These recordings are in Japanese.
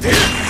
This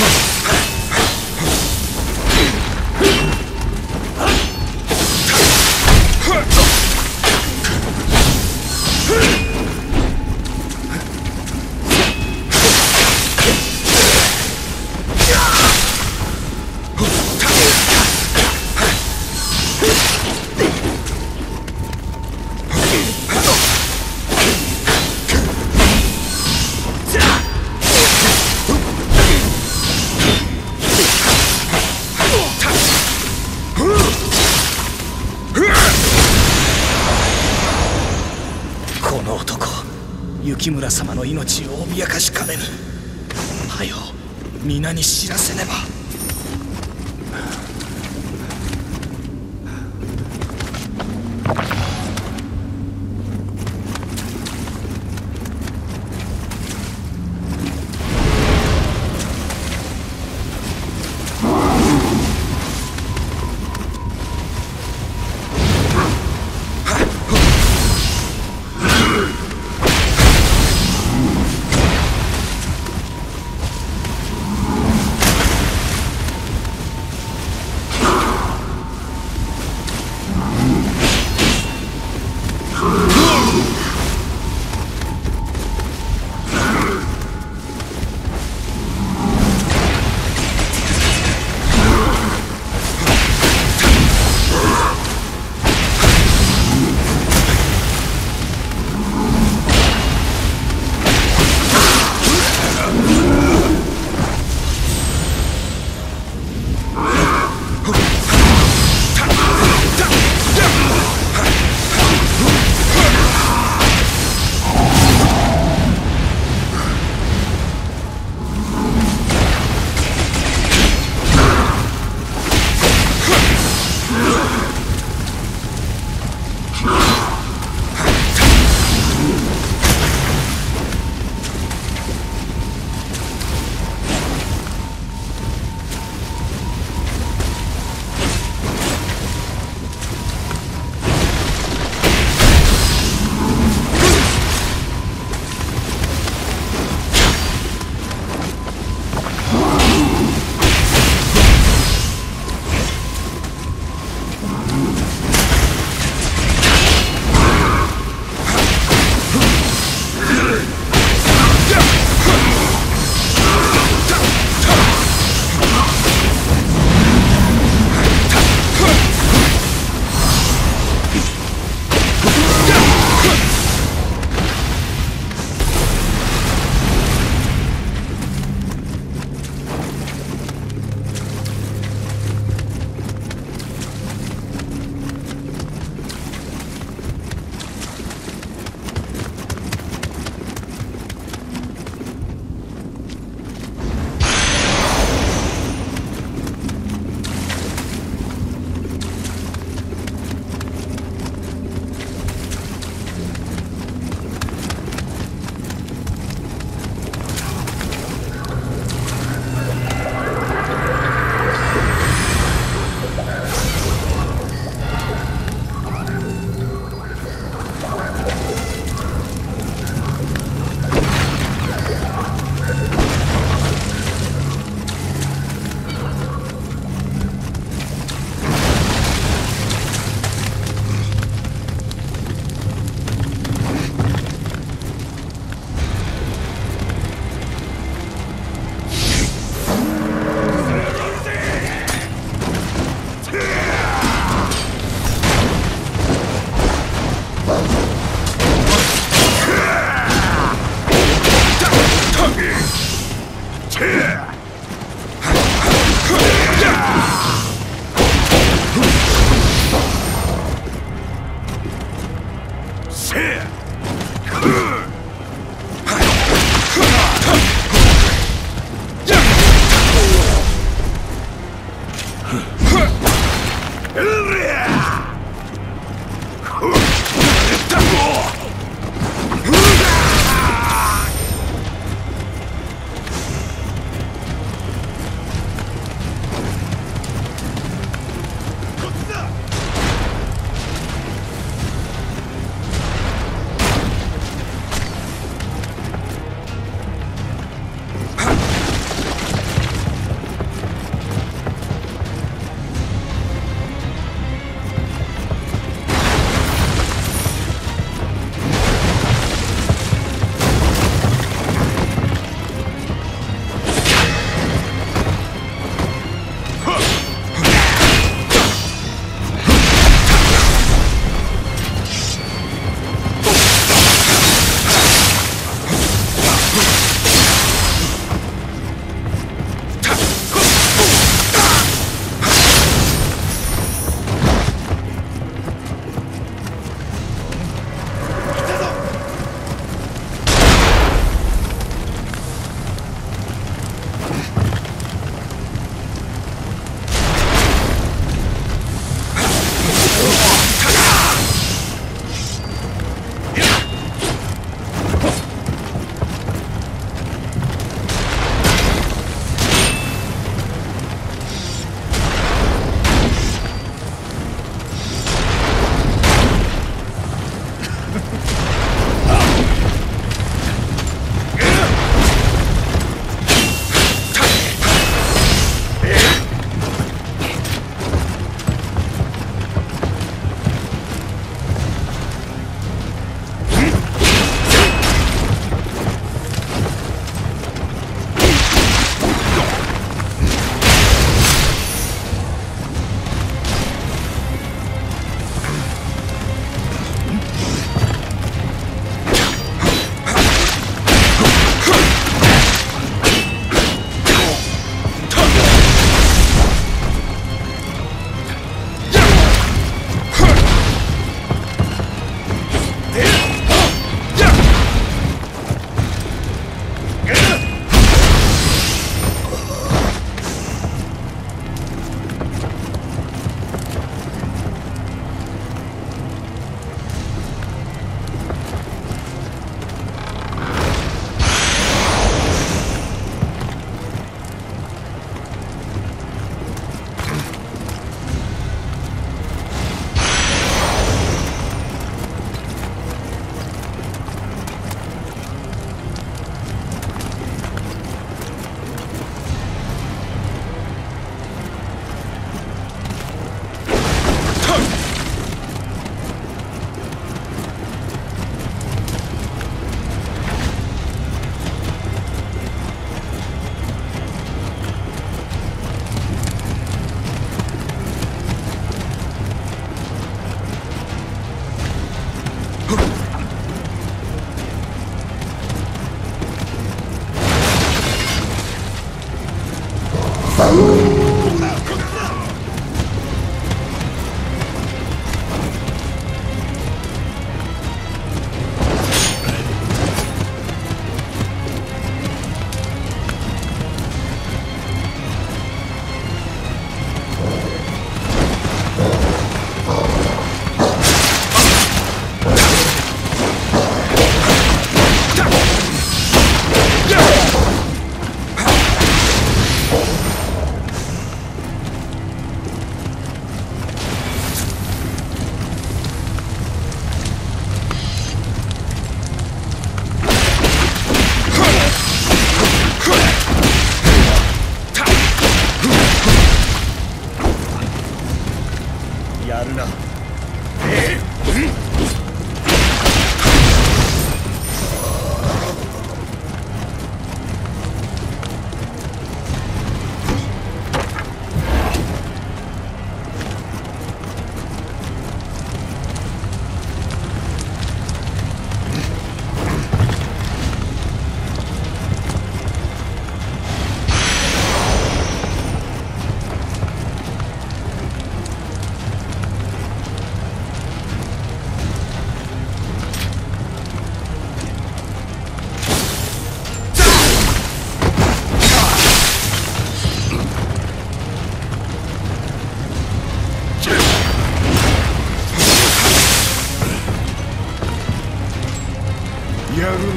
Huh.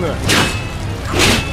む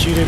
切れる